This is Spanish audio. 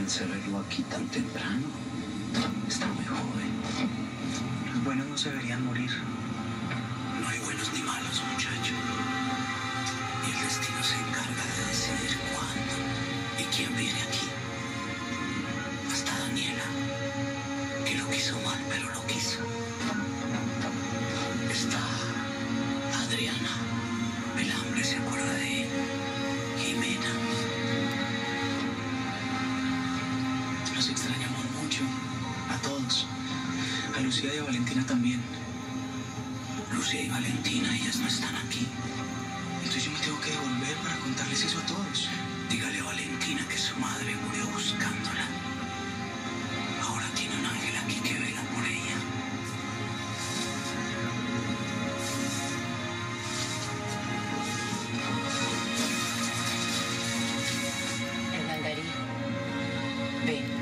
encerrarlo aquí tan temprano. Está muy joven. Los buenos no se deberían morir. No hay buenos ni malos, muchacho. Y el destino se encarga de decidir cuándo y quién viene aquí. Hasta Daniela, que lo quiso mal, pero lo quiso. Está Adriana. El hambre se acuerda Los extrañamos mucho. A todos. A Lucía y a Valentina también. Lucía y Valentina, ellas no están aquí. Entonces yo me tengo que devolver para contarles eso a todos. Dígale a Valentina que su madre murió buscándola. Ahora tiene un ángel aquí que vela por ella. Hernán Darío. Ven.